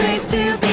trace to be